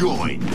Teammate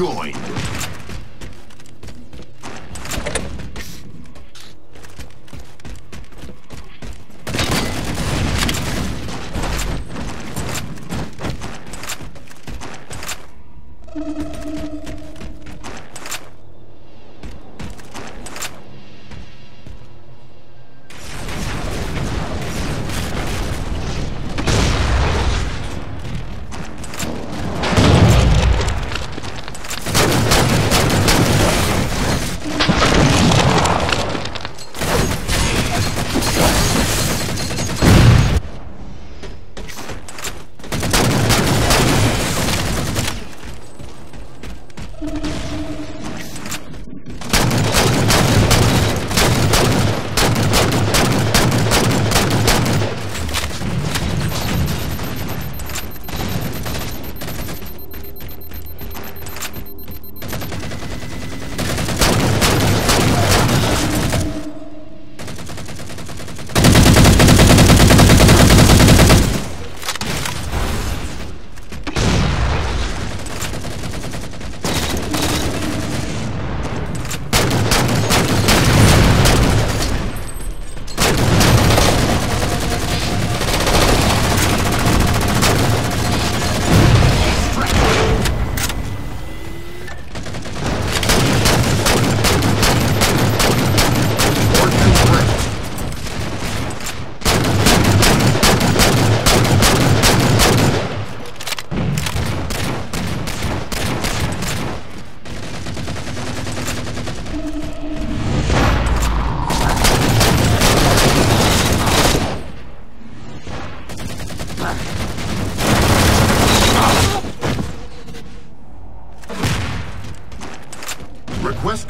joined.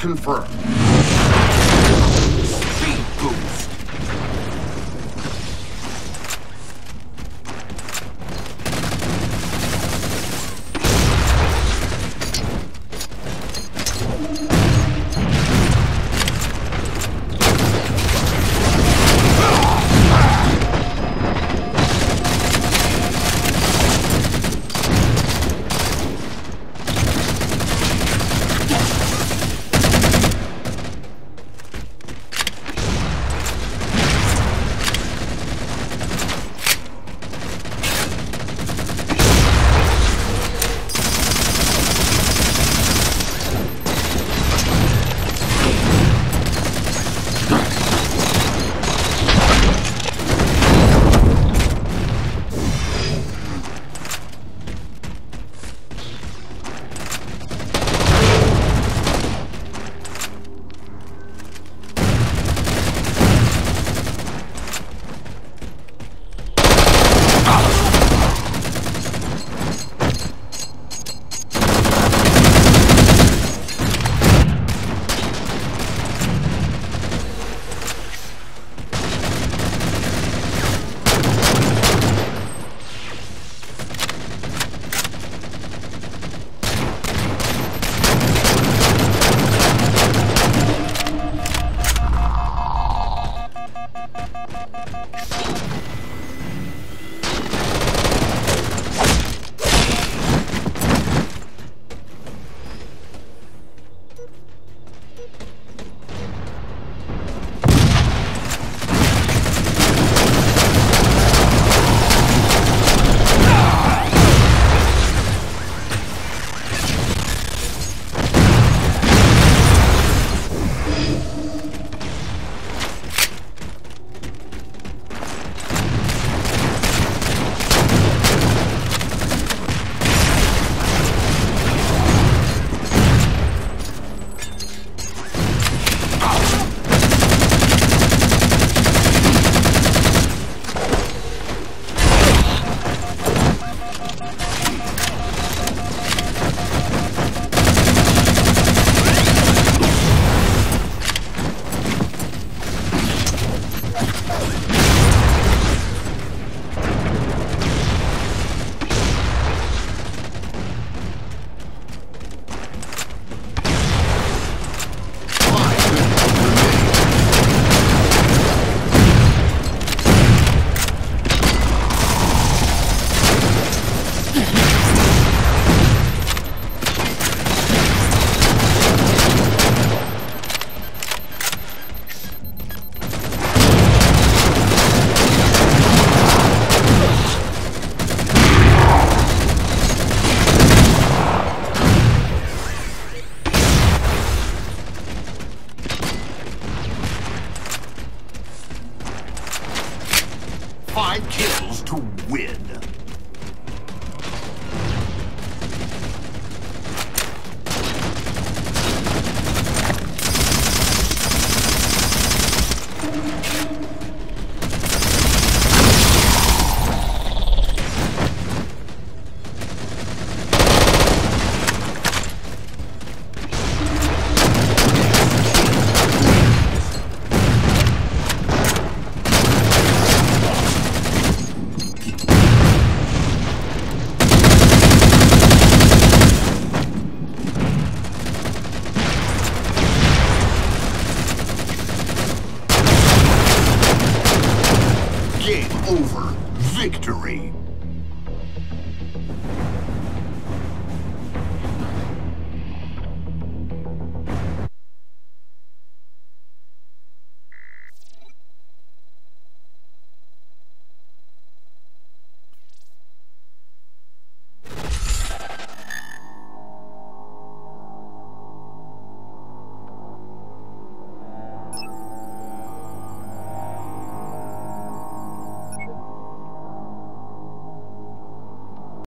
Confirmed. Over. Victory.